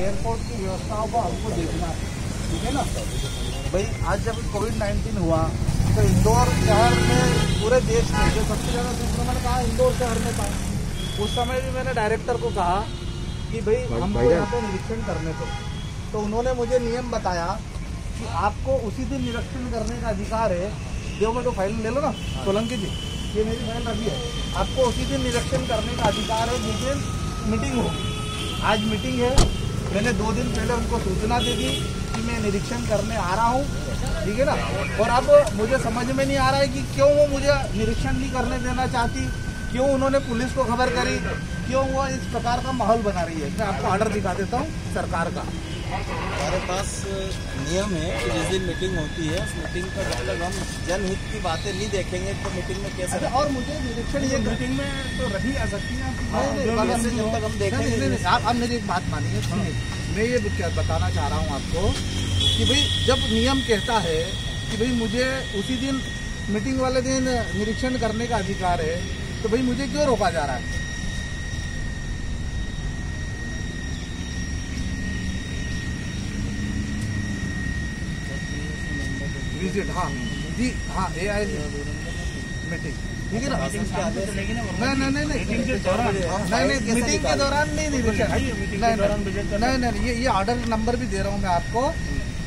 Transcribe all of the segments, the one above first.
Airport की व्यवस्थाओं को हमको देखना है ठीक है ना? भाई आज जब कोविड नाइन्टीन हुआ तो इंदौर शहर में पूरे देश में जो सबसे ज़्यादा संक्रमण कहा इंदौर शहर में था। उस समय भी मैंने डायरेक्टर को कहा कि भाई हमको यहाँ पे निरीक्षण करने दो। तो उन्होंने मुझे नियम बताया कि आपको उसी दिन निरीक्षण करने का अधिकार है। देव में तो फ़ाइल ले लो ना सोलंकी जी। ये मेरी फ़ाइल अभी है। आपको उसी दिन निरीक्षण करने का अधिकार है जिस दिन मीटिंग हो। आज मीटिंग है मैंने दो दिन पहले उनको सूचना दे दी कि मैं निरीक्षण करने आ रहा हूँ, ठीक है ना? और अब मुझे समझ में नहीं आ रहा है कि क्यों वो मुझे निरीक्षण नहीं करने देना चाहती, क्यों उन्होंने पुलिस को खबर करी, क्यों वो इस प्रकार का माहौल बना रही है। मैं आपको ऑर्डर दिखा देता हूँ सरकार का। हमारे पास नियम है कि जिस दिन मीटिंग होती है उस मीटिंग पर जब तक हम जनहित की बातें नहीं देखेंगे तो मीटिंग में कैसे अच्छा और मुझे निरीक्षण ये मीटिंग में तो रही आ सकती है हाँ, जब तक हम देखेंगे आप अब मेरी एक बात मानिए सुनिए। मैं ये बताना चाह रहा हूँ आपको कि भाई जब नियम कहता है कि भाई मुझे उसी दिन मीटिंग वाले दिन निरीक्षण करने का अधिकार है तो भाई मुझे क्यों रोका जा रहा है? विज़िट हाँ. जी हाँ ए आई मीटिंग ठीक है ना? नहीं नहीं नहीं नहीं. नहीं नहीं मीटिंग के दौरान नहीं नहीं नहीं नहीं ये ये ऑर्डर नंबर भी दे रहा हूँ मैं आपको.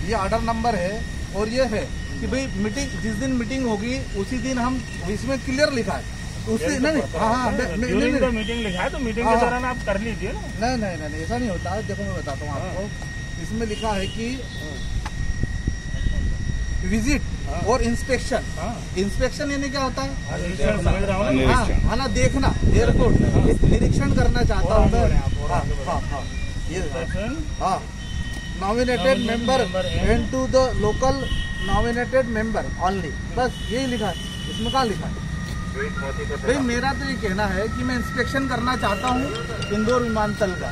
ये ऑर्डर नंबर है और ये है कि भाई मीटिंग जिस दिन मीटिंग होगी उसी दिन हम इसमें क्लियर लिखा है. उसी नहीं नहीं. हाँ हाँ मीटिंग लिखा है तो मीटिंग हाँ, के हाँ। दौरान आप कर लीजिए ना। नहीं नहीं नहीं नहीं, ऐसा नहीं होता. है देखो मैं बताता हूँ। आपको. इसमें लिखा है कि विज़िट और इंस्पेक्शन। इंस्पेक्शन यानी क्या होता है? हूँ ना। हाँ हाँ ना देखना एयरपोर्ट निरीक्षण करना चाहता हूँ मैं। हाँ हाँ हाँ हाँ। Nominated member and to the local nominated member only बस यही लिखा है। इसमें कहाँ लिखा है? भाई मेरा तो ये कहना है कि मैं इंस्पेक्शन करना चाहता हूँ इंदौर विमानतल का।